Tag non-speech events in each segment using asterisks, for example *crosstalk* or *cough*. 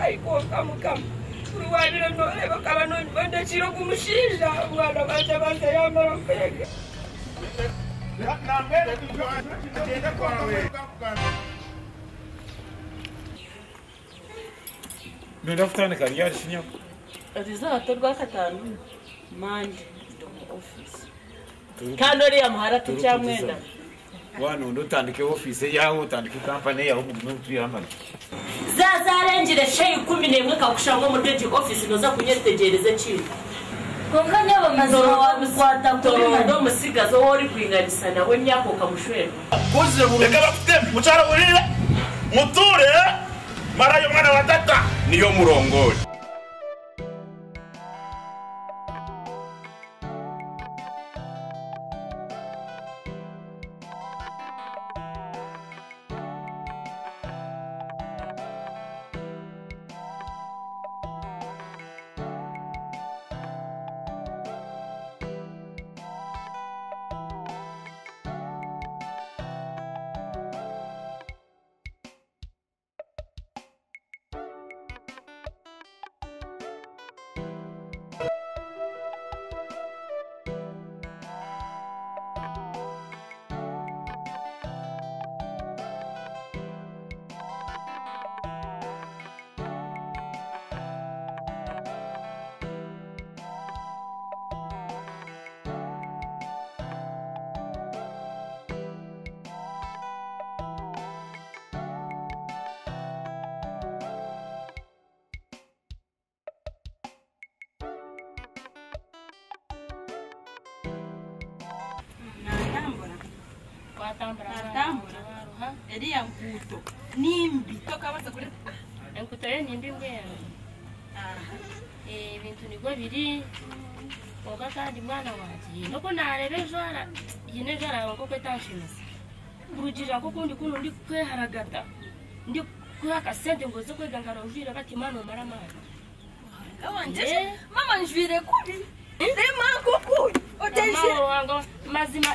aikwokhamukama kuri wanira noreva kava nonda chiro kumushinja mwana vacha vaza yamara mpega noda kutandika ryari shinyako rwakatanu mande ofisi muhara tuchamwenda wanhu undotandike ofisi yawo utandike kampani yawo mugume kutuyamana yazarengere sheyi kumi n'imwe kagusha nko muri digi ofisi ntuza kunyitegereza kiri konka nyabo mazima wakwatatondo musigazo wowe uri kuringanisa nawe myako kamushwera kuzuye bureka bafitemo mucara burire muture marayo mwana wa data niyo murongore natambura eriya nkuto. Nimbi. Tokabaza kuri enkuto yo nimbi mbwenu ibintu nibwo biri oga kandi mwana wanje. Noko nareba ejo ara yine ejo araba nkoko etanshimusa urugirira nko kundi kuntu ndi kweharagata ndi kuha akasente ngo ze kwega ngarojwire bati mwana. Umara amani wanje Eh. mama njwire kuri rema kuku oteje mama wange mazima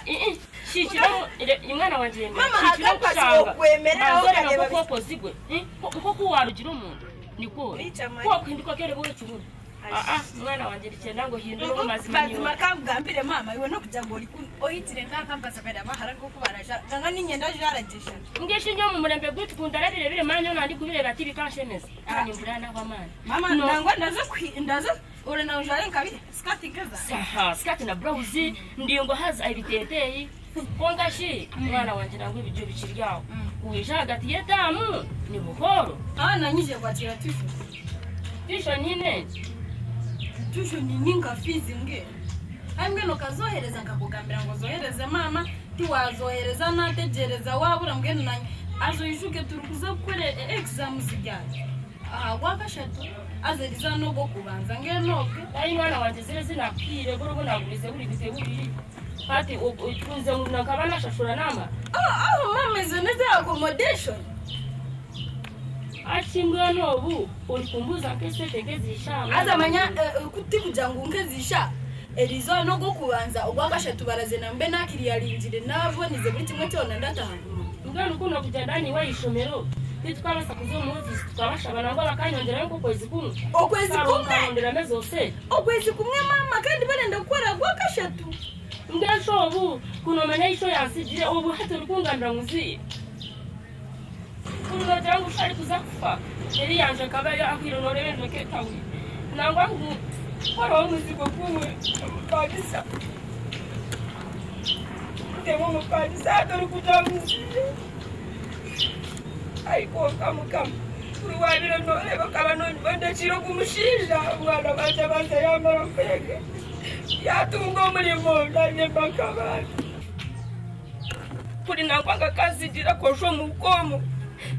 ii shikiro umwana wanje yemera. Akakazi kushanga. wokwemerera mazera ukareba nkoko kozigwe nkoko warugira umuntu? Bica mari. koko ndiko kere bure kibuno aa mwana wanje rikenda ngo hindura uwo mazima ni we kagambire mama iwe no kugira ngo ohitire ngakambasa kada bahara kuko baraja. Ganga ninyenda jaragisha ngeshe nyo mu murembe gwitu kunda rabire bire manyo nandi kubireba ati bikanshemeza ani mvurana kwa mana mama nangwa ndazo ndazo uri na ujare nkabire. Skati kaza. Saha skati na blouse ndingo haza ibiteteyi. konka shi mwana wanje nangu ibijyo bikiryawo kuhisha mm. hagati y'etamu ni buhoro. Ah, Nanyije kwakira tusho tusho nyine tusho nyinyi ngafizi mbwira ambwino kazohereza nkakugambira ngo zohereze mama tiwazohereza nategereza wabura mbwenu nanye azoyishuke turi kuza gukora egizamu zijyanye aha gwakashatu azekisa noko kubanza ngenoke ayimwana wanje zile zinaphile kulobo nakulise kulibise kulili pati utunze nakabana shashula nama oh, oh, mama izonize accommodation. Achimganobu ulikumbuza kesete kezishama azamanya uh, eh, eh, kuti kujangu nk'ezisha erizo noko kubanza ogwakasha tubaraze nambe nakiriyalinjire nabonize buri kimwe kyona ndataha. Mbwanu kuno kujya dani wayishomero nitwara sakuzo munsi tukabasha banangola kanyongera ngo kwezi kumwe. Okwezi kumwe! Ndira mezose okwezi kumwe mama! Kandi bane ndakora gwakashatu ngasho ubu kunomenya isho yansijire ubu hata rukunganira muziye kuno jangu shari kuzakufa eri yanje kabayo akwiro norebe ndoke nangwa ngu kwaraho muzigo kumwe. Kabisa. Ndemo mupadisa dore kujamuziye ayikwokkamukama kulwaliro nolebaka banonyi badekiro kumushinja. Omwana banja banja yambala okuyege yatunga omulimu nanyebaka bana kuli nakwanga kazidira kosho mukomo.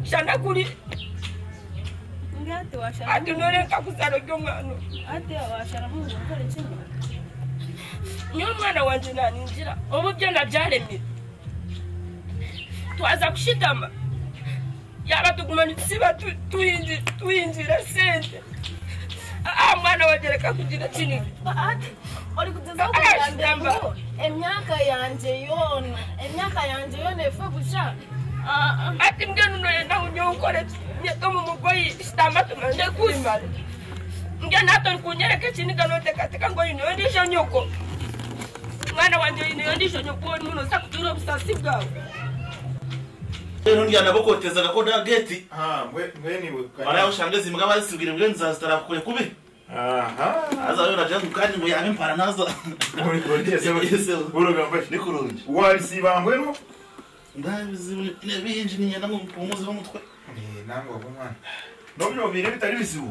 Shana kuli ati noreka kuzalo kyomwana nyomwana wanje naninjira obubyona byalemire twaza kushikama yaba tugumana isiba tu- tuyinji- tuyinjira sente. Ah mwana wanje reka kugira kinini uri kugeza aho Ah, ngo emyaka yanje yona emyaka yanje yona efe gusha ati mbwenu noyenda unyokore nyeto mu mugoyi sitamba tumande kuimala mbwe nato kunyereka ekiniga notekateka ngo ino yondisho nyoko mwana wanje ino yondisho nyoko woni muno sakutura obusasi bwawe rero njyana bokotezaga ko da geti Ah, ni we. mara ushangazi imbwa bazisubwira mbwe nzazitara kure kubi Aha. aza yo naje kandi ngo yame mpara na zo ni kurungi Warisiba mbwenu? ndabizi ninyana ngo mpumuze umutwe Eh, nango kumwana. Nobyo bire bitari bisibu.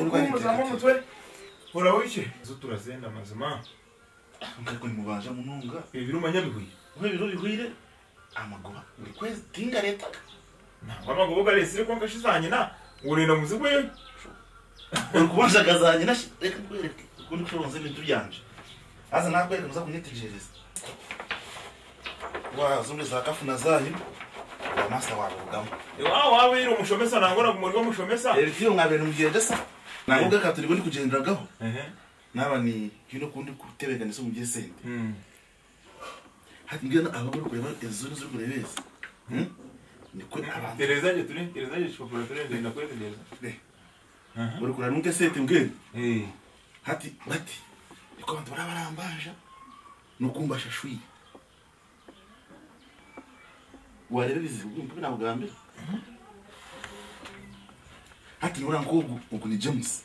Ukumuza mu mutwe. Urawishe. Zo turazenda mazima. ngako nimubanja mununga Ibiri umanyabiguye. we biro bihwire amagoba buri kwezi tinga leta. Ntabwo amagoboga resire ko nkashizanye na. Urenda muzigwe. uri kubashagazanye na reka kwereke ukundi kushoboza ibintu byanje. Aza nakwereka muza kunyitegereza wa zumwe za kafu na zahi wa masa wa rugamo. Wa wawe iri umushomesa nangora ku muri umushomesa. eritiyo mwabere mugende sa. Nangoga katurigo ndi kugenderagaho naba ni hino kundi kutebegana so mugiye sente. Hati ngena abagore kureba ezo zo kurebeza hmm? Niko abantu. Tereza je turi, tereza je chopora turi ndenda kweteleza. buri kurana nute sente mbwene Eh. hati bati niko abantu barabarambanja nukumbasha shwi warebe bizibu mpubi nakugambira hati nibura nkobwo uku ni james.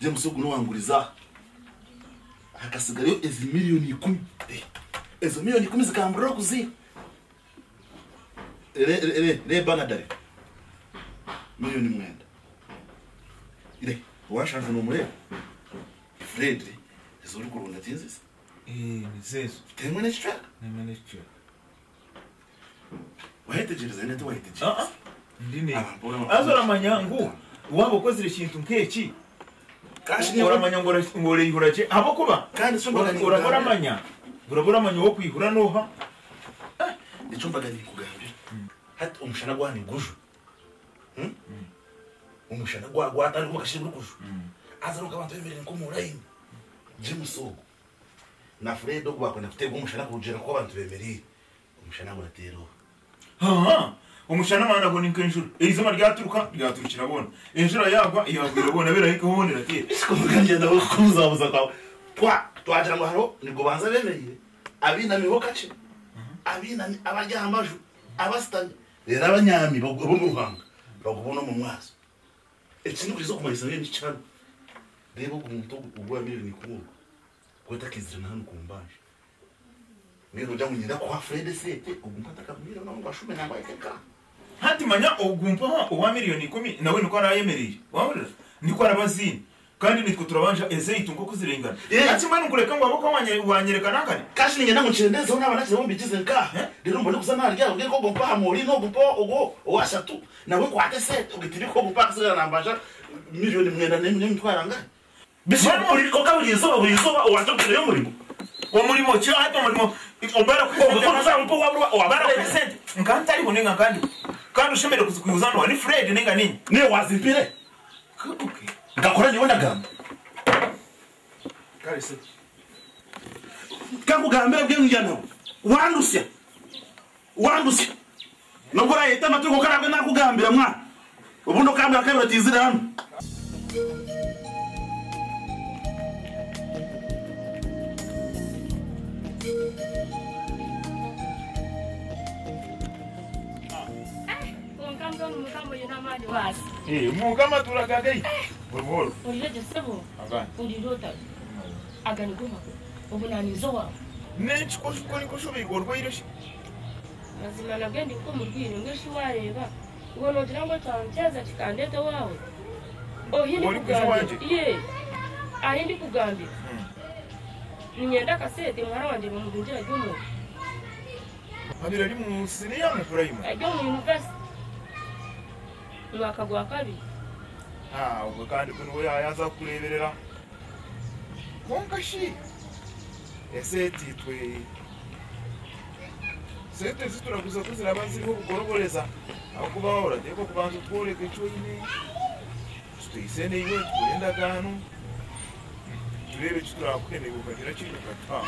James ugu niwanguriza hakasigarayo ezi miliyoni ikumi. Eh, ezo miliyoni kumi zikangulira okuziba nebbanga ddale miliyoni mwenda. Ire owashanju nomulebe fred ezolukulunda tinzisa nizezo temwe nekitwaka wayitegereza nete wayitegereza ah, ah. ah, azoramanyangu waba ukozire ikintu nk'eki oramanya ngoreihurake abo kuba. Orakoramanya urabura amanyo wo kwihura eh, mbaga ni kugambi. hati umushana gwani gujo hmm? hmm. umushana gwa gwatari kumukashira muri gujo hmm. aza nuko abantu bemerera ko murayini jimusoko na fredo gwako nafutewe umushana kurujera ko abantu bemereye umushana guratero ha umushana mana ngo ninko injuru izima ryaturuka ryaturukira bona injura yagwa yagwira bona birahika ubonera tire isiko muganje ndabakuzabuza kwa twagira ngo haro nibwo banza bemereye. Abinamiho kace abinami abajya amaju abasitani. Rero abanyami bo mu ruhanga bagubona mu mwazo. Ikintu kurizo kumarisa bene cyane reba umuntu ugwa miliyoni kumwe kweta kizira nanu kumbaje ngero jya munyira kwa Fred sete ugumpata kamira no ngwashume nangwa ikeka Hati manya ogumpa uwa miliyoni 10 nawe niko arayemereye. Wabura. Niko arabazini kandi nitwe turabanja eze itungo kuzirengana eh. ati mwana nukureka ngo aboko wanyereka nakane kashi ninge namucire ndeze ho nabana kirimo bigize nka. Eh? Rero mbone kuza narya ubwe ko gompa muri no gompa ogo owashatu nawe kwate se ugitiri ko gompa kusigara nambasha miliyoni mwenda nemwe mitwara nga bisi muri ko kaburi izuba buri izuba owaje kugira yo murimo uwo murimo cyo hato murimo mo ko gompa za mpo wabura wabara present nkantari bonenga kandi. Kandi ushemere kuzikuzanwa ni Fred nenga nini? Ne wazipire Okay. Ngakora ni we ndagamba. Kare se. Kangugambira bwe njyana wandusya wandusya nubwo urahita amatungo karabwe nakugambira mwana? Ubundi ukambira kabiri atizira hano. Umukambwe n'umukambwe buhoro ulileta sebo ulilota aganiguma obunanizowa nekikushubiga mazima nagenda ikumi rwine ngeshi wareba ngo nogira ngo cyamutyeza kikandeta wawe ohi ndikugambira ye ahi ndikugambira ninyenda akasete mwana wanje bamugunjira ry'umuntu abiri ari mu siniya mu purayima ajya mu yunivasite umwaka gwa kabiri Ah, ogwe kandi kuno oyo ayaza kukuleberera konka ki eseetiitwe sente zituraguza ko ziraba ziriho obugoroboreza ahakuba orateeka okubanza otworeka eki oine tutuyise neiwe tukore endagaano turebe eki turakuhenebukagira kirukata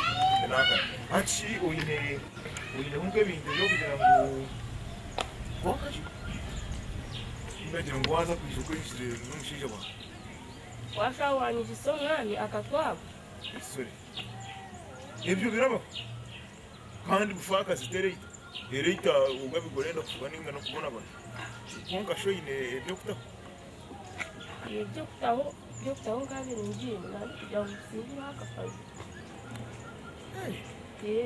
haki oine oineho nk'ebintu ebyokugira ngu konka ki byo kugira ngo wakaje ndagira ngo waza kwishyura ukoresheje n'umushinja wawe washawanyije iso mwami akatwaba isore ibyo birabaho kandi gufaka zitereyita ereyita ugabigorenda kuva ninga no kubona abantu. Konka shoyine ebyo kutaho? Ibyo kutaho byo kutaho ngabiri njini nandi kugira ngo usingire akafazi ye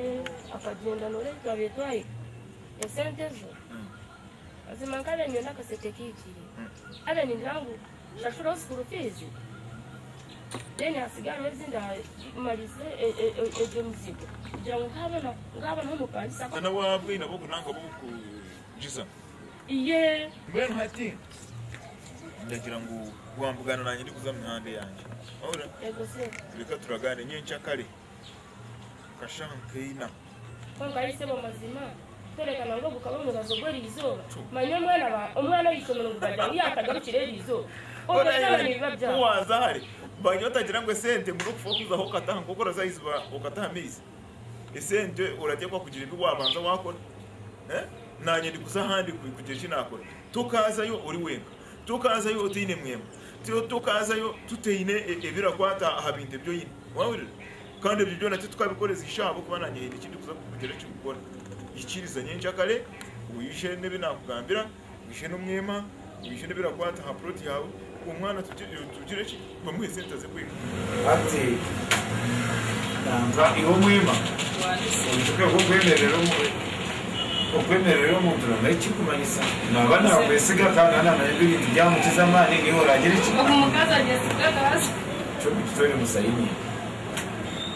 akagenda noregwa betwaye esente zo. Lazima ngale nienda kasete kiki. Ale ni langu shashura school fees. Deni asigara hizi nda malize ejo e, e, e, mzigo. Jangu ngaba na ngaba na mu. Kana wabwe na boku nanga boku jisa. Iye. Mbenu hati. Ndagira ngu wambugana nanye ndi kuza mihande yanje. Ora. Yego se. Bika turagane nyencha kale. Kashanka ina. Kwa ngaise mazima. Twerekana ngo bukaba umubazo gwe rizo manya omwana ba omwana w'isomero kugagira ngo yatagarukire rizo ogatanga nibiba byawe uwaza hari mbanye utagira ngo esente muri kufokuza aho kataha kuko urazayiziba ukataha mizi. Esente uratekwa kugira ibyo wabanza wakora. Eh? Nanye ndi kuza handi kugira iki nakora. Tukazayo uri wenga. Tukazayo utine mwema. Tukazayo tuteyine ebirakwata habinte byo yine. Wawurira kandi ibyo byo natwe tukabikoreza ishabo kuba nanye ikindi kuza kugira cyo gukora ikiriza nyenca kare uyishe nebe nakugambira wishe n'umwema wishe nebirakwata ha proti yawe umwana tugire ki bamuhe sente ze kwiga. Ati nanga iwo mwima ubutuke bwo kwemerera okwemerera omuntu nanga ekikumanyisa naba nakwesiga kandi anamanya ebintu byamukiza amaani ni we oragira eki omukazi agesiga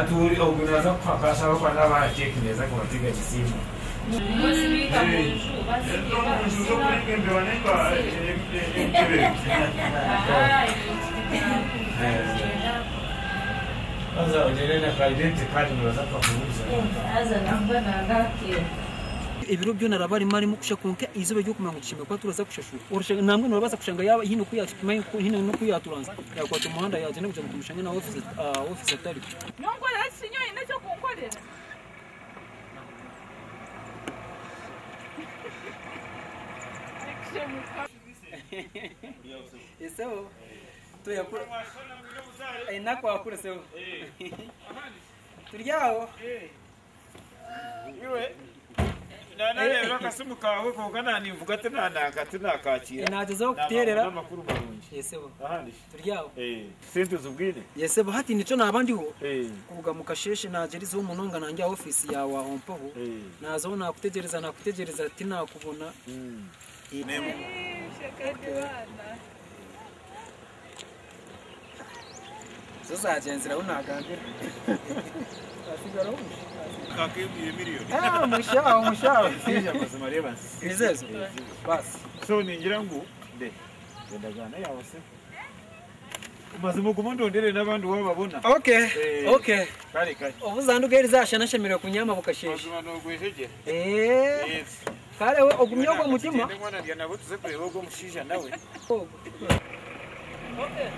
na turi unaweza kupakasha kwenda waje kinaweza kuwapiga simu kwanza ujelele kwa identity card unaweza kupunguza ebiro byo narabari mari mu kusha konke izuba ryo kumanga gushimba kwa turaza kushashura urusha namwe nurabaza kushanga yaba hino kuya kuyashima hino no kuya turanza ya kwa tumuhanda ya yaje nekuja kumushanga na office uh, office atari Mungu ine cyo kunkorera. *laughs* Eso tuyakura enako eh, akura sewo eh. *laughs* turyaho eh. iwe. Nanarebera akasimu kawe kuko nanivuga ati nanaka tinakakira nagezaho kuterera. n'amakuru marungi. Yeseho ahandi turyaho sente zubwire yesebo hati nico nabandiho Eh, kuvuga mu kasheshe nagerizeho umunonga nanjye aho office yawe ahompaho eh, nazaho nakutegereza nakutegereza ati nakubona. Mm. zo zagenzeraho nagambira. *laughs* mwishawe ningira ngu mazima kumondondere n'abantu baba babona okay eh, okay. kare kare kunyama bukasheshe mazima nogwesheje eh. we ogumye ogwo mutima? *laughs* Oh. okay.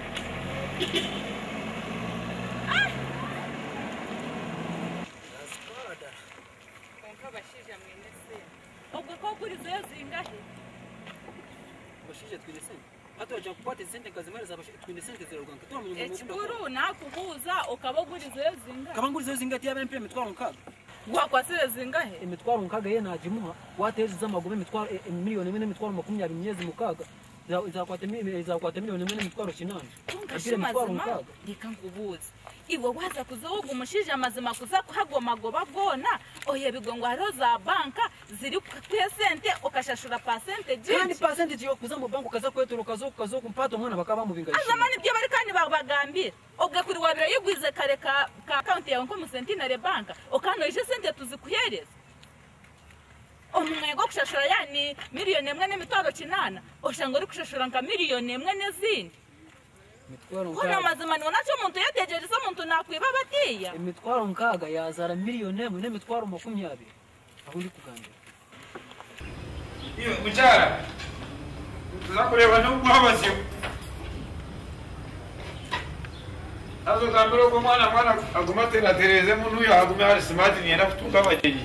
Ah. kulizo yose ingahe bashije twine sente hatoja kupata sente kazimara za bashije twine sente zero ganga tuma nyuma ekikuru nakubuza ukabaguriza yo zingahe kabanguriza yo zingahe tiyabe mpya mitwaro nkaga wakwasire zingahe emitwaro eh, nkaga ye najimuha wateziza amagobe emitwaro eh, eh, miliyoni imwe n'emitwaro makumyabiri myezi mukaga izakwata miliyoni imwe n'emitwaro kinani emitwaro nkaga reka nkubuze iwe waza kuza woga umushije amazima kuza kuhagwa magoba bwona. Oya bigo ngo hariho za banka ziri kuhe sente ukashashura pasente kandi jinji pasenti yo kuza mu banki ukaza kwetura ukaza ukaza kumpata umwana bakaba bamubinga azamani ibyo bari kandi babagambira ugakuri wabira yigwize kare ka ka akaunti yawe nko mu sentinare banka ukanoyije sente tuzikuhereza omunwe go kushashura yani miliyoni emwe n'emitwaro kinana. Oshanga ori kushashura nka miliyoni emwe n'ezindi imitwaro kuno nkaaga mazima ni we nakyo omuntu yetegereza omuntu nakwiba batiya imitwaro nkaaga yazara miliyoni emwe n'emitwaro makumyabiri. Aho uri kugambira iyo mucyara tuza kureba no guhabasiyo azogambira uko mwana mwana aguma ateraterezemo n'uyu agume hari simati niyenda kutunga abagenyi.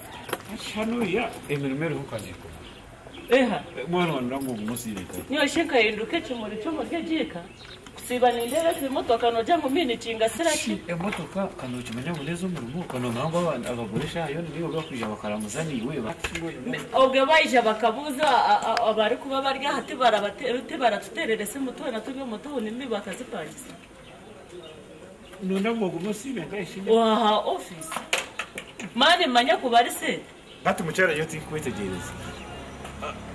ya emirimo iriho ukanyeko Eha. mwana wanjye ngo umusirika Niyo shinka yinduke chimuri chomo ryejika. Kusiba nindere zimotoka noja ngo mini chinga siraki. emotoka kanoki menya ngo neza umurimo kanonga ngo abantu abagore shayo niyo bakwija bakaramuzani iwe Oge baija bakabuza abari kuba barya hati barabate baratuterere se mutwe na tubyo mutwe nimbi bakazipangisa. nunda ngo umusibe ngayishinya Waha office. Mani manya kubari se. Bati mucyara yo turi kwitegereza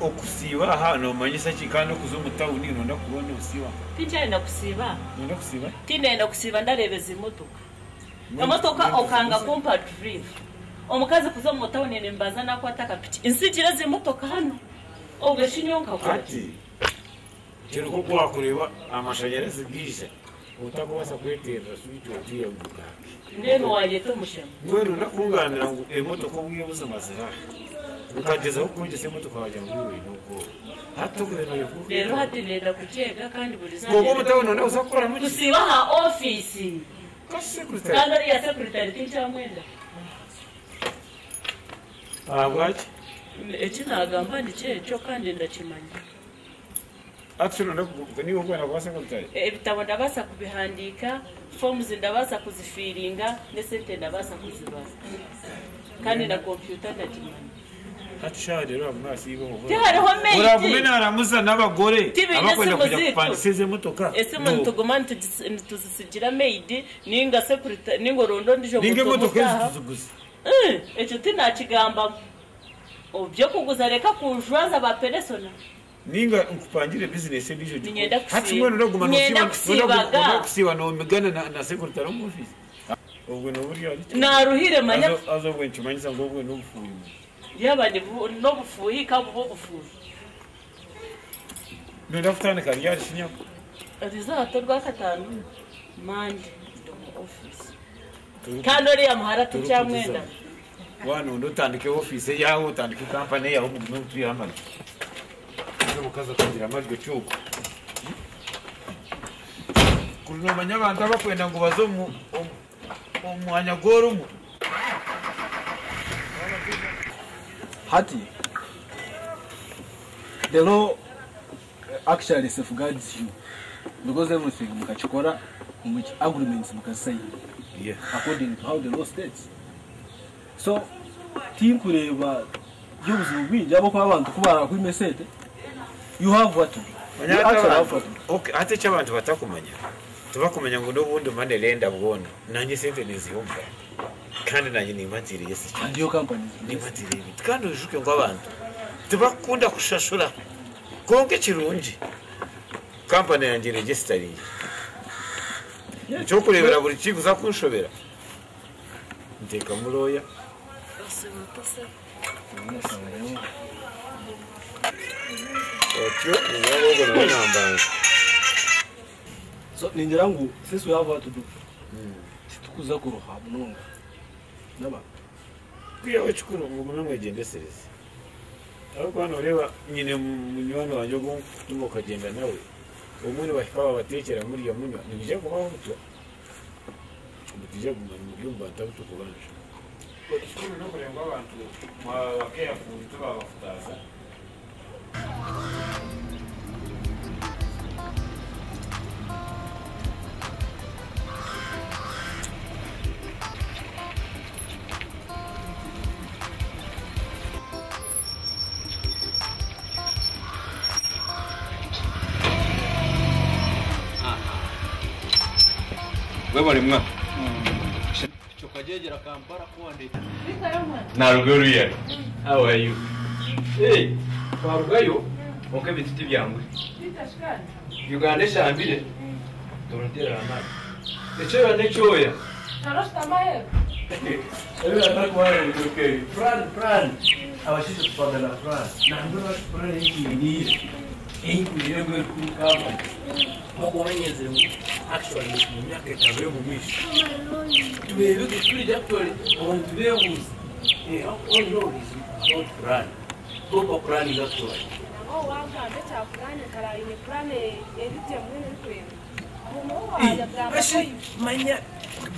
okusiba aha nomanyisa ki? Kandi okuza omu tawuni nonda kubona obusiba Tinchaenda kusiba. nonda kusiba? Tinenda kusiba ndarebeza imotoka emotoka okanga kumpa drive. Omukazi kuza mu tawuni nimbaza nakwata piki. Insikire zimotoka hano. Ogeshinyonka kwati ati kiri ko kwakureba amashanyarazi bwije. Utakubasa kweterera switi otuya bugake ndeno wanyeta omushema ngwe nonda kunganira ngu emotoka obwiye buzimazira ukagezaho kugesa emotoka wajya muri we nuko. Hatukuremereye rero hati nenda kucega kandi buri ngogo omutawuni nonda kuza kukora muki kusiba ha ofisi. Kasekuritai kandi ariya sekuritari tincyamwenda ahabwaki eki nagamba nikyeekyo kandi ndakimanya sekuritari ebitabo ndabaasa kubihandiika forms ndabaasa kuzifiringa nesente ndabaasa kuzibara kandi na amaso yibo tihariho uragume meiti naramuza n'abagore abakwenda kujya izi motoka ese mwe ntituguma ntitugis- ntituzisigira meidi ninga sekurita ninga rondo ndijo ninga mutaha. ezituzuguza Eh, ekyo tinakigamba. Obyo kuguza reka kunjwaza ba peresona. ninga nkupangire business bisho nyenda hati mwana uraguma no kusiba no migana na, na secretary mu office ubwo no buri ari na ruhire manya azo bwo nchimanyiza ngo bwo no bufuyi yabanye no bufuyi ka bwo bufuyi no daftana kari yari shinya rizato rwa katanu mande office kanori ya muhara tuchamwenda wano ndo tandike office yawo tandike company yawo mu tuyamana. Mukaza kugira amajwi cyuko. Kuri nomanya abantu abakwenda ngo baze mu omu- omwanya gw'orumu Hati, the law actually safeguards you. Because everything mukachikora much agreements mukasign Yeah. according to how the law states. So tinkureba by'ubuzima bwinjira abo kuba abantu kubara kuri mesete you have what? To do. You actually have what? To do. Okay, icyo abantu batakumanya tubakumenya ngo n'ubundi mpande renda bwona nanjye sente niziyumva kandi nanjye nimatiriye si your company. Is nimatiriye ibintu kandi ujuke ngo abantu tubakunda kushashura konke kirungi kampani yanjye regisitariye icyo kurebera buri kintu uza kunshobera nteka muroya ninyabwogo nawe nambanza So ningira ngo we have what to do. Situkuza kuroha munonga. Naba. kwiyawe kikuru ngo umuntu mwegendesereze ariko hano ureba nyine munywani wanjye go turimo ukagenda nawe umwe bahita babatekera muri iyo munywa ntibijya kubaho gutyo ntibijya kumara mu byumba atabutukubanje ikikuru no kureba ngo abantu bakeyafuza tubabafutaza webale mwa buli mwaka kyokka gyegera kampala konde nalugeruya awayo twalugayo onka ebintu tibyangu uganda ekyambire tolutera amaani ekyoya nekyoya abashize kutwagana furani nambwe furani eyigwirire eyigwirire gwe kukamba eyinkwirire gwekukamba mukumenyezere actually mu myaka etano yo mu mwisho turebeke tulija kutole abantu bebuuza all know is about fran proper planning actually Ashi, manya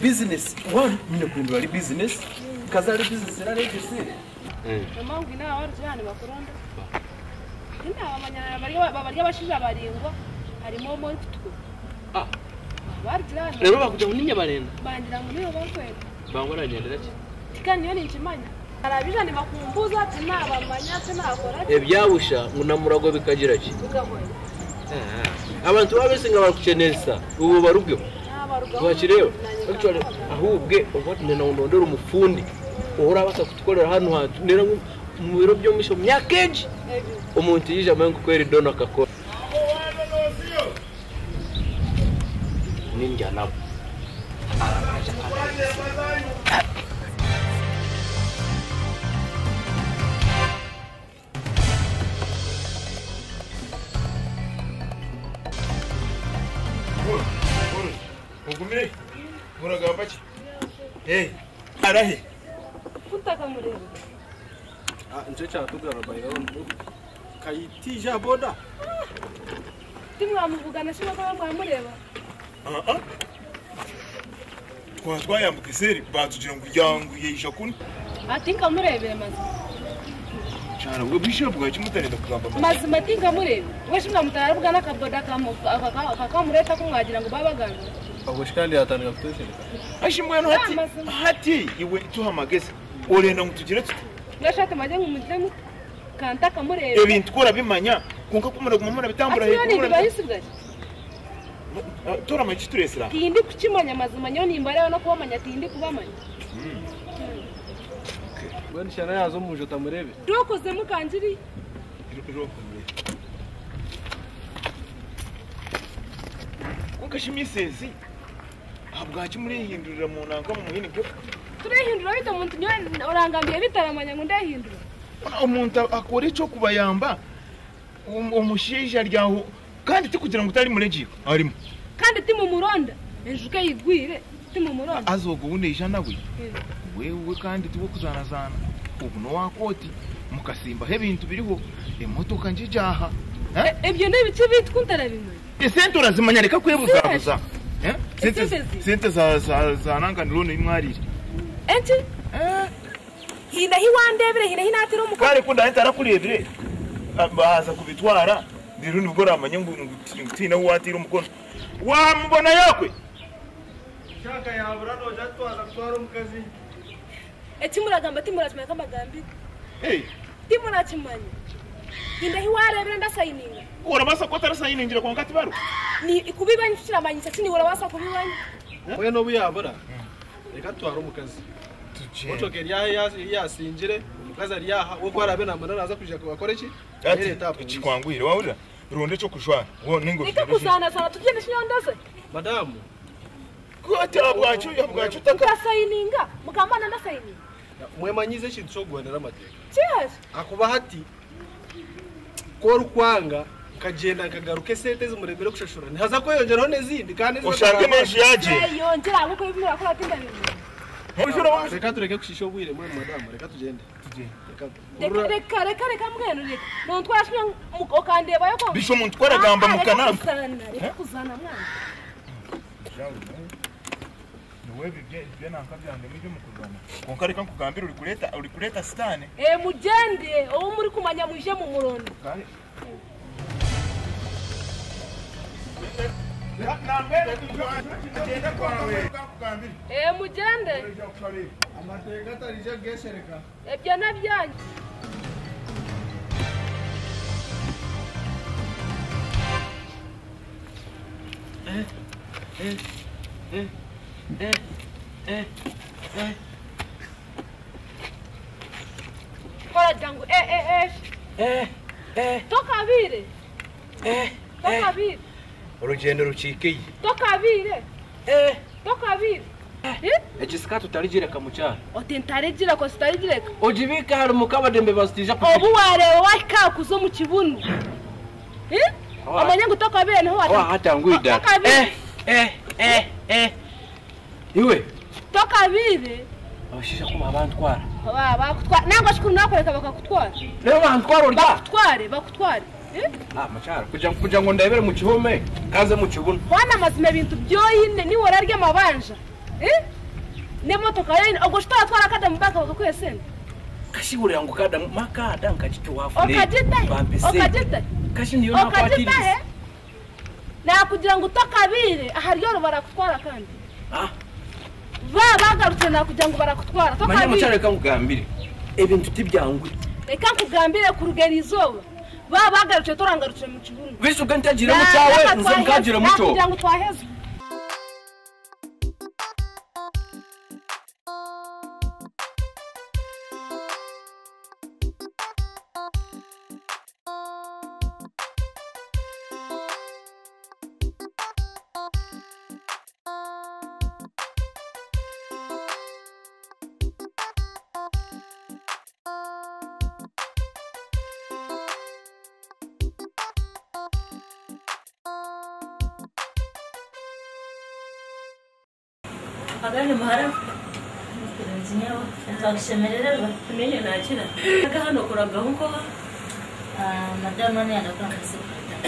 business one mine kuindula li business kazali business era legisire emangu ina abarujani bakuronda ina abamanyana babarya abashija baringwa harimo barujani rero bakuja muninya barenda bangira ngo niyo bakwenda bangoranyendera ki? Tikani yo ninkimanya arabijani bakumbuza ati nabamanya ati nakora ati ebyabusha ngo namurago bikagira ki? Bigahora abantu baba besinga barakukenesa ubu bakireba actually ahubwe ubwo nena unondera umufundi. Uhora basa kutukorera hano hantu mu biro byo misho myaka eji umuntu yije amaye kukwera idona akakora. kuja nabo Gumire, muna gaba ce. Eh, a rahe. Kun taka mu ah, da A in ce ca tukar bai rawan Kai ti sha boda. Ah, Tun ba mu buga na shi ba ba mu da ba twaba twayambuka iseri batugira ngo yangu yeyisha kuno atinka murebere mazima cyane ubwo bwishira bwa kimutarenda kugamba mazima atinka murebe. Weshimwa mutararubuga n'akaboda kakamureta kumwagira ngo babagana ubwo shikandi yatandika kutoshereka ashimwe no hati ah, hati iwe tuhamageze orenda ngutugire tuti ngashaka maje ngumujemu kanta kamurebe ebintu kora bimanya kunka kumura kumura bitambura hejuru tora amaci turesera tindi kukimanya mazima nyo nimbareho no kubamanya tindi kubamanya bwani shana yazo muje utamurebe ndokoze mukanjiri. Kunkasha imisezi habwaki murihindurira mu nanga mu muhini byo turihindura bita muntu nyo urangambiye bitaramanya ngo ndahindura umuntu akora icyo kubayamba um- umushisha ryaho kandi ti kugira ngo utari muregiyo arimo. Kandi ti mumuronda ejuke yigwire ti mumuronda azoga ubundi ijana we. Wewe kandi tiwo kuzanazana. Ubu no wakoti mukasimbaho ibintu biriho. Imotoka njijaha ibyo ni ibice bitwa ntarabimenya esente urazimanya reka kwebuzabuza Eh? Sente- Esente zi- sente za za za nanganiro n'imwarire enti? Hina hiwandebere hina hinatira umukobwa kare ko ndahita arakurebere baza kubitwara. Rero nibwo ramanye ngo ngutina watira umukono. Wamubona yakwe shaka yabura noja twaza kutwara umukazi. Eti muragamba ti murazimanya kamagambi hey. Ti murakimanya hina hiwarebere ndasayininga urabasa ko atarasayiningira kwa ngati baro ni kubibanya kiramanyisa kini urabasa kubibanya we no yabura. Reka twara umukazi. Ya ya yasinjire nazari yaha wo kwarabe na mwana naza kuja kwakora iki ati cyo wo ningo sana tugende shinyondoze kwata bwacu ya bwacu taka kasayininga cyo akuba hati kagenda sente zimuremere gushashura ntihaza ko yongeraho n'izindi kandi ushake menshi yaje. Yongera reka tureke kushisha ubwire muri reka tugende. Reka- reka reka reka reka mbwenu reka nontwashwe ukandeba yo ko bisho umuntu twaragamba mu kanama kuzana reka kuzana mwana ni we bibye bibye nanka byange mije mu kuzana konka reka nkugambira uri kureta uri kureta sitane eh mugende uwo muri kumanya muje mu murondo. Eh, mugende amateka atarija geshereka ebyo nabyanyu kora jangu eh, eh, tokabire urugendo rucikiye. Tokabire. Eh. Tokabire. Egisika tutarigireka mu cyaro oti ntarigire ko sitarigireka ugibika hari mukabadembe bazitija obu wareba wakakuzo mu kibuno Eh? Wa- omanye ngo tokabire niho wata- wahatangwida Tokabire. eh eh eh iwe. Tokabire. Abashisha kuba bantwara. Ba- bakutwara nangwa shukuru nakoreka bakakutwara rero bantwara urya. Bakutware bakutware Ah kugira kugira ngo ndebere mu kihume kaze mu kibuno wana amazima ebintu byoyine niwora ry'amabanja Eh? n'emotoka yoyine ubwo shitaratwara akada mu baka bakakuha sente? Kashiburira ngo kada makada nkakicyo wafune. Okagitahe okagitahe nakugira ngo utokabire aha ryo barakutwara kandi. Ah. ba bagarutse nakugira ngo barakutwara tokabire reka nkugambire. Ibintu tibyangwe reka nkugambire ku rugero izuba. Ba bagarutse turangarutse mu kibuno bisu gantagira mu cyawe nze mukagire mucyo nakugira ngo twaheze twakushemerererwa niyo nakira aga hano kuragaho uko madamu hano yadakora akazi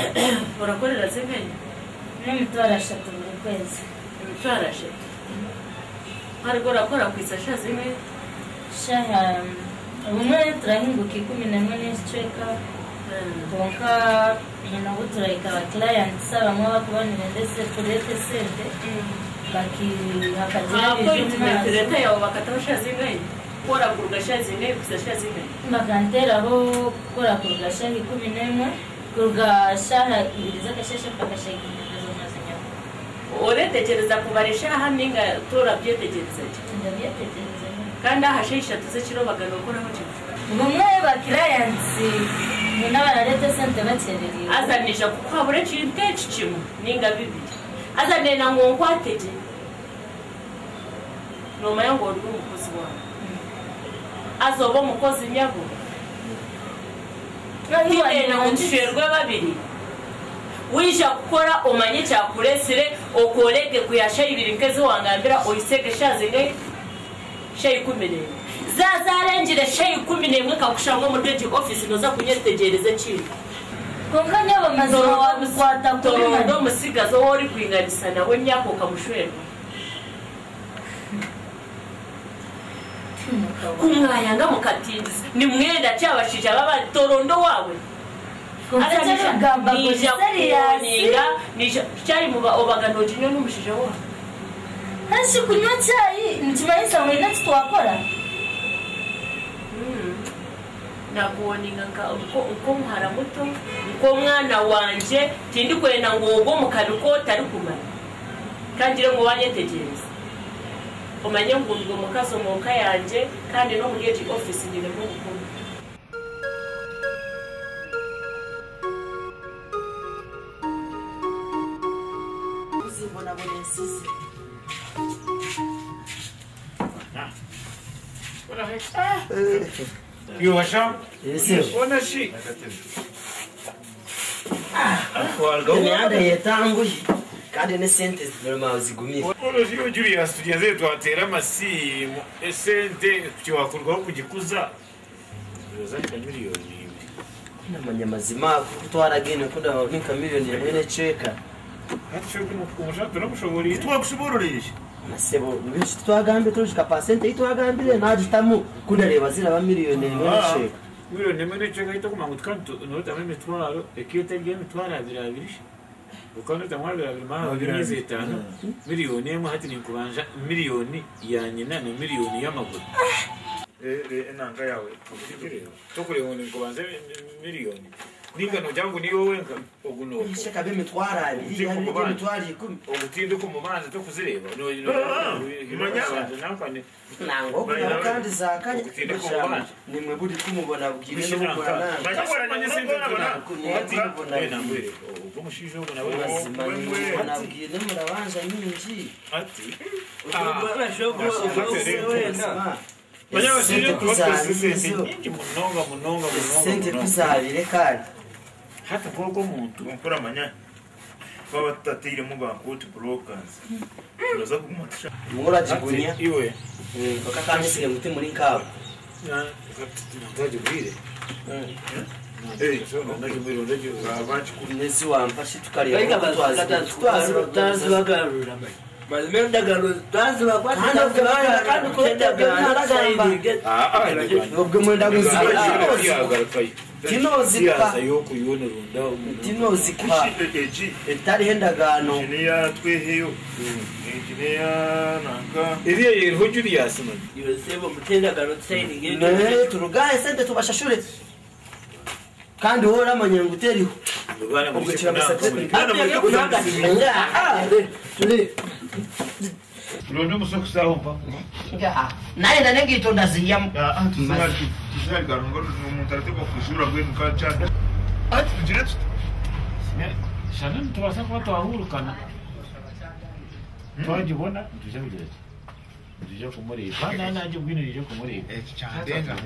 *clears throat* urakorera zinganya n'imitwaro eshatu buri kwezi. Imitwaro eshatu hariko urakora ku isasha zimwe? Shaha ubumwe turahinguka ikumi n'imwe n'iceka konka nyina ubu turayikaba clients bamwe bakubonera ndetse turete sente. Bakihakagira ntabwo intimeti leta yawe bakata basha zinganya ukora ku rugasha zinganya ku isasha zinganya bakanteraho gukora ku rugashaha ikumi n'imwe ku rugashaha ibiri ibiri z'amazinyama uretekereza kubarisha haminga turabyetegereza ndabyetegereza kandi ahashe eshatu z'ikiro bagana ukoraho cyane bamwe ba clients nyina bararete sente bakererewe azanisha kuko habura ikintu kenshi kimwe ninga bibiri azaniye na ngo nkwatege noma yo ngo uri umukozi wawe. Azoba umukozi nyabo tinena ngo tusherwe babiri. Wisha gukora umanye cyakuresire okorege kuyasha ibiri nkezi wangambira oyisege shazinge shayi ikumi n'imwe zazarengire shayi ikumi n'imwe kakushanga muri regi ofisi noza kunyetegereze kintu konka nyabamazima wabikwata kuri mani. musigazo wowe uri kwinganisa nawe nyako kumwayanga mukatindiza ni mwenda cyabashije baba torondo wawe. Kuri serious. nija cyari muba obaganoji nyo n'umushije wawe hasi kunywa cyayi ntikimanisa ngo inatsi twakora nakuwoninga nka uko muhara muto uko mwana wanje tindi kwenda ngo ubwo mukabi ko tari kumara kangire ngo wanyetegereze. Umanye ngo ubwo mukazo muka yanje kandi no muri eji office ndine mu gukunda uzibona buri nsizi yubasha ubona shi imihanda yatanguye kandi ne sente normal zigumire urujya ujya studio zetu watera amasimu. Esente kiwakurwaho kugikuza? Zaka miliyoni na manyamazima kutwaragene kunda ninka miliyoni rimwe necheka twakushoboreresha masebo nibenshi twagambe turushika pasente itwagambire naje tamu kundareba ziraba miliyoni rimwe necheka ah, miliyoni rimwe necheka itakumanga utwantu notamwe imitwaro ekiyotari ry'emitwaro abiri abiri abiri maha abiri n'izi itanu miliyoni imwe hati nikubanja miliyoni ya nyina na miliyoni y'amaguru enanga yawe tukureba ngo nikubanze miliyoni. ninga nojangu niwo wenka ogunokabe emitwaro abiri emitwaro ikumi. Ogutinda oku mumanza tokuzireba nangokunaho kandi zakanyinimwe buri kumubona bwire nobubona bwire murabanza nyingi sente kuzabire kandi hatakora uko muntu mukora amanyanya baba batatiremo ba code brokers mm. uraza kumutisha mura kigunya iwe. Eh, Kaka kamisire mute muri kabu ndagibwire nezi wamfashe tukareba twazi bagarura mwenda guziba tinozikwa engineer nanka iriya tsayiningi ne turugahe sente tubashashure kandi wowe uramanya ngo uteriho ubwo mu Ndio muso kusahau pa. Ya. Naye na nengi ndaziya. Ah, tusema tusema karongo mutaratibu kushura gwe mkachada. Ati tujire tu. Shana mtubasa kwa watu wahuru kana. Hmm? Twaje bona tujabijire. Tujje kumuri. Bana naje gwino tujje kumuri. Eh, chadenda.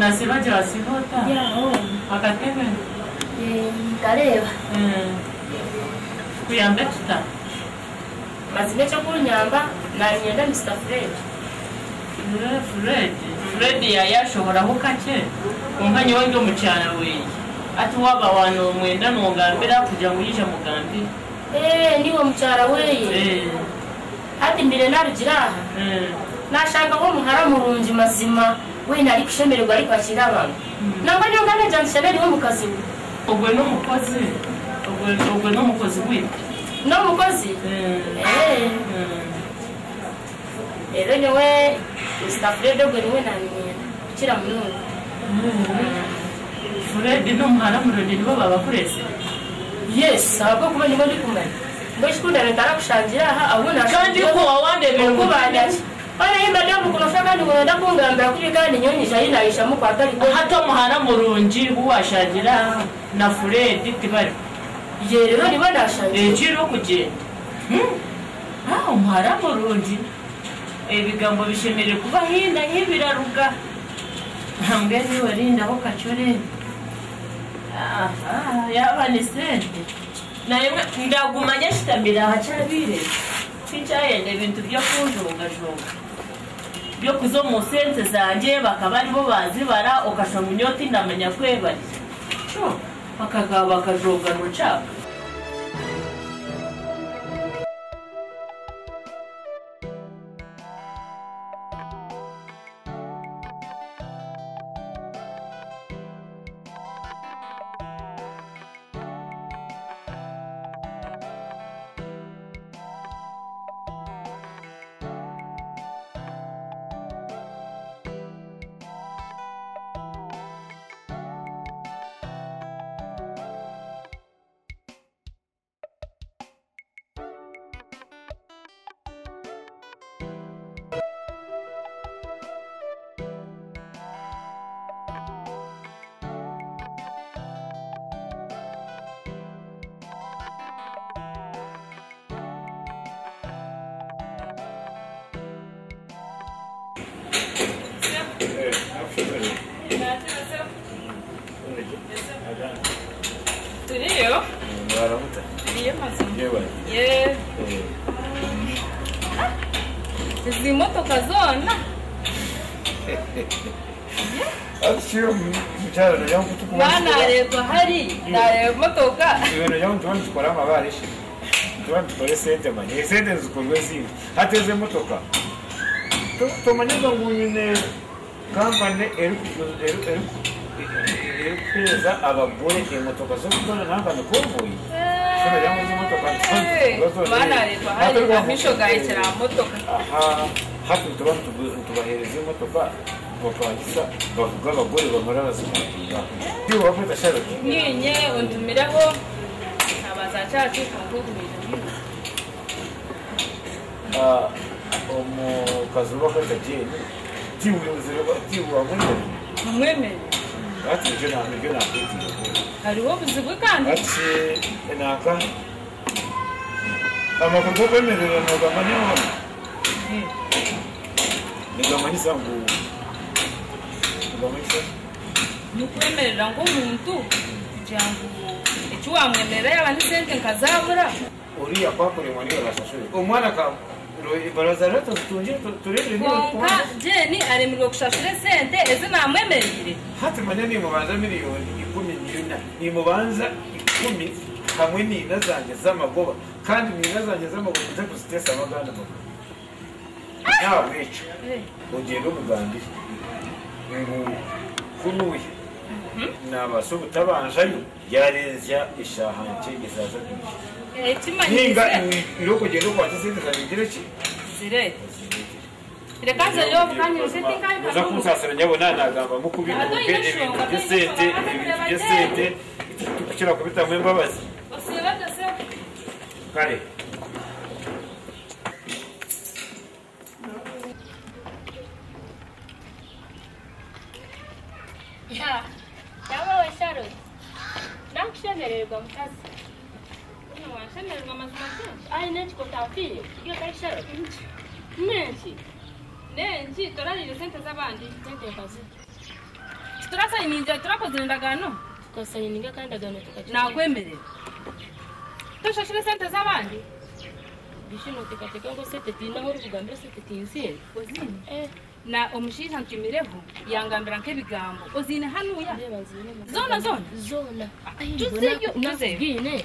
Nasibaje wasivota Yao. akatebe Eh, nkareba. kuyambe tuta Mazime cyo kunyamba nanyenda Mr. Fred. Fred Fred yayashoboraho kake wo mu cyana weye ati waba wano mwenda nugambira kugira ngo uyije mugambire Eh, niwo mchara weye. Hati mbere narugira aha. Nashaka ko muhara murungi mazima we nari kushemererwa ariko akira abantu. Nangwa niyo ngane jansene niwo mukazi we. ubwo n'umukozi ubwo ubwo n'umukozi witwa No mukozi? Eh. Rero ni we. Fred ubwo ni we nanyenda. Kira munungu. Fred n'umuhara murungi nibo babakurese Yes, ahubwo kuba nibo ndi kumenya. Ngo shikunda leta arakushangira aha abuna Kandi ko wawandebera ngo banyaje. Bana yimba ndio kunosha kandi ngoenda kungambira kuri kandi nyonyesha yinaisha mu kwa tari ko hato muhara murungi huwashagira na Fred tibari. Ye rero nibo nashangira. ekiro kugenda Hmm? ah umuhara murungi ebigambo bishemerere kuba hinda y'ibiraruga ntabwo ni we rindaho kacure aha yaba ni sente. Naye ndaguma nyashitamira ahacyabire kicyayenda ibintu byo kunjungajunga byo mu sente zanjye bakaba ari bo bazibara ukashanga inyota indamenya kwebari Sho, bakagaba bakajogana ucaka yewe ye izi motoka zona Aciyo mucyaro najya kutukuma. banareba hari nareba motoka Ibintu najya tubona dukora amabarishi. Tubona dukore sente manye. Sente zikorwe zindi. Hateze motoka. tumanyiza ngo nyine kampani eri eri- eri kweza abagore emotoka zo gukora nangana konvoyi mana leta hari amisho gahekera motoka aha hafi tuba tubahereza imotoka bakangisa bavuga abagore bamara bazimara ndiwo wafata sharoti nyinye untumireho abaza kankukumira omukazi uba katajeni tiwuwa mwemere mwemere ati nibyo hariho obuzibu kandi? Ati naka amakuru gokwemerera ngu nigamanyisa nikwemerera nk'omuntu kugira yaba ni sente baraza rero tuzitungire turebe konka jeni aremerwa gushashura sente eze namwemerere hati manya nimubanza miliyoni ikumi n'ina nimubanza ikumi hamwe n'ina zanjye z'amagoba kandi n'ina zanjye z'amagoba uze kuzitesa amagana amagoba nta wica ugenda umugambire ngo kunuye nabasa ubutabanjayo yarenzya ishahanje izaza kwisha kimanyise iro kugenda ukwata izindi zanigire ki zire reka nzeyo kandi sente kandi muza kunsasira nyabona nagamba mukubinuke ibintu by'isente ibintu by'isente tukira kubitamwe imbabazi usiba byose kare Ya, yabawe Sharon. Ndakushemererwa mukazi. Uno washemererwa mazima kenshi. Ai nenshi ko tafiye. Iyo kari Sharon. Nenshi. nenji torarire sente z'abandi Tende kazi. turasayininja turakoze indagano Tukasayininga kandi agano tukagira. nakwemerera tushashire sente z'abandi Bishino tekateka ngo sete tina hori kugambira sete tinsiye. ozine na omushiija ntumireho yangambira nk'ebigambo ozine hanuya. Zona, zona? Zona. Tuzeyo. nakubwine.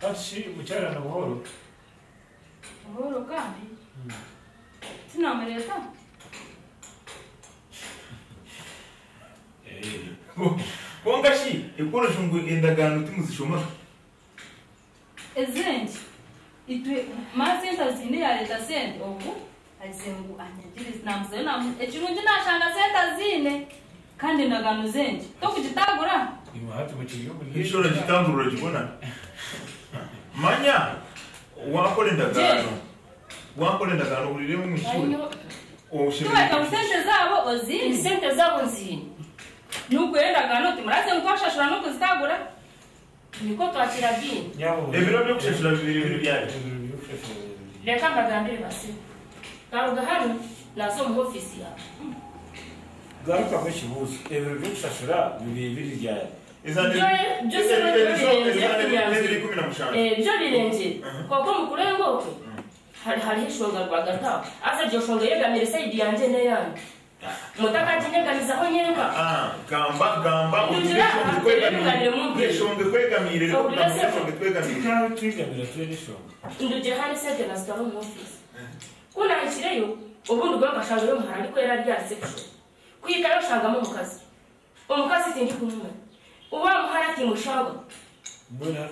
kati mukyala namuholo muholo kambi sinamuleeta konka ki ekoresho ngu endagaano timuzishomora ezindi itwe masenta zine yaleta sente obu azengu anyagirizi namuzeo ekirungi nashanga senta zine kandi nagamuzenje tokugitagura ishoro gitangura uragibona *laughs* manya wakora endagaano wakora endagaano bulireemu oh, mwishuri tubaka sente zabo ozine mm. sente zabo nzine nukwera endagaano timuraze nkwashashura nokuzitagura niko twakira bini. Ebiro byokushashura bibiri biri byayo reka mbagambire basibe garuga hano nazo mu ofisi yawe garuka ku kibuuzo ebiro byokusasula bibiri birigyayo byo birenze kwokwo mukulenga okwe haliho eshonga rwagarukako asa gyo shonga yegamire sayidi yanje neyange mutakatinyegamizaho nyenkandugira hane sente nazitwara mu ofisi kunahikireyo ubundi ugomba shanga yo muhara ariko yari aryase kushora kuyitayo shangamo umukazi umukazi sindi kumwe uba muhara timushanga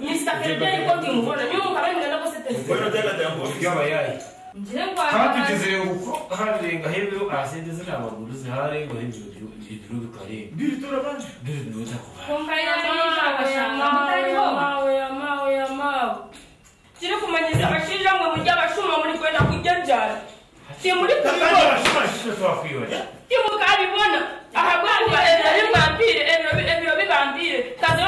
Mr. Frederick ko timubona nyuma ukaba mwenda ko sente Bueno, byagataye ngo byabayaye ngire kandi ngwara tugeze uko harenga hebero ahasente zina amaguru ziharenga hebero ibiro bikarenga biri turabanje biri nuza kuba kiri kumanyisa abashinja mwe mujya abashuma muri kwenda kujya njyana timuri kandi kubibona abashimashije twakwibona kyibuka abibona ahabwabwa ebyo bimwambire ebyo bibambire kazi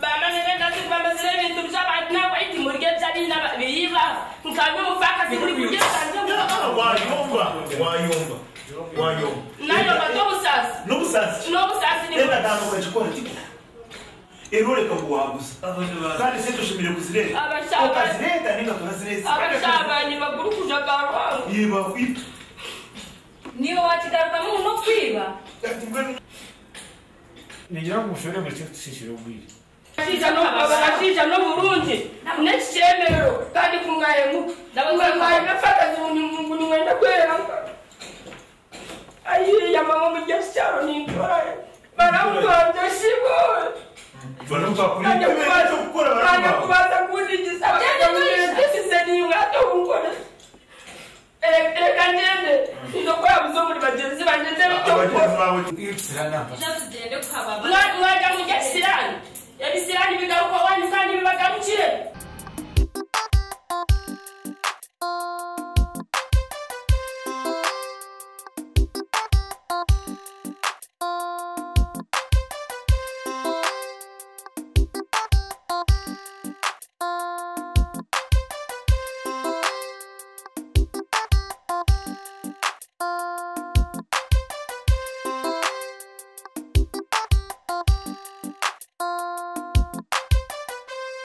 bamane ne ndazi kubamba zire bintu by'abantu n'abaiti muri ge byari na biyiba nkabe mufaka zikuri kuje kanje wayumva wayumva wayumva nayo bato busasi no busasi no busasi ni enda dano kachikora tiki eroreka kuwaguza kandi se tushimire kuzireta abashakazireta ninga turazireta abashabanyi baguru kuja garuhango yiba kwita niwe wakigarukamu no kwiba nigira ngo mushobore mu cyiciro cy'ubwire asija n'uburundi n'icyemerero kandi kumwayemu kumwaye nafataze ubu nimwenda kwera. Ayiriya mama mu gihe cyaro nitwaye baramutwanje shibo bajya kubaza kundigiza bakagamurize nimwato gukora reka ngende izo kwabo zo muri bagenzi banjye ndebe cyo gukora mwajya mu gihe kirani ebisirani bigaruka wanifanye bibagamukire